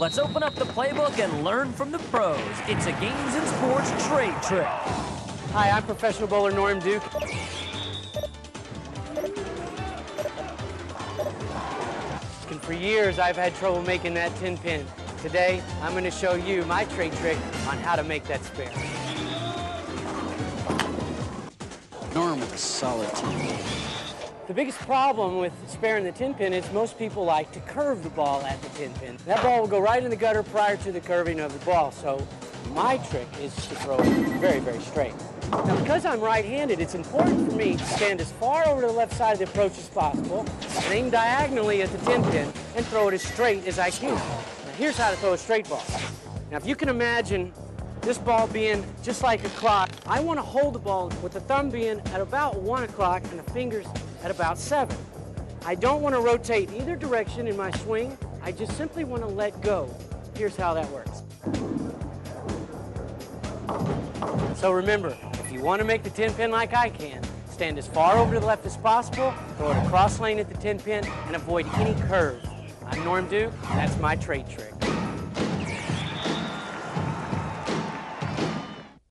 Let's open up the playbook and learn from the pros. It's a games and sports trade trick. Hi, I'm professional bowler Norm Duke. And for years, I've had trouble making that 10 pin. Today, I'm going to show you my trade trick on how to make that spare. Norm with a solid team. The biggest problem with sparing the 10 pin is most people like to curve the ball at the 10 pin. That ball will go right in the gutter prior to the curving of the ball. So my trick is to throw it very, very straight. Now, because I'm right-handed, it's important for me to stand as far over to the left side of the approach as possible, aim diagonally at the 10 pin, and throw it as straight as I can. Now, here's how to throw a straight ball. Now, if you can imagine this ball being just like a clock, I want to hold the ball with the thumb being at about 1 o'clock and the fingers at about 7. I don't want to rotate either direction in my swing. I just simply want to let go. Here's how that works. So remember, if you want to make the 10 pin like I can, stand as far over to the left as possible, throw it across lane at the 10 pin, and avoid any curve. I'm Norm Duke, that's my trade trick.